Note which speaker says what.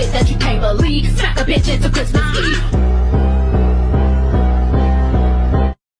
Speaker 1: shit that you can't believe. Smack a bitch into Christmas Eve.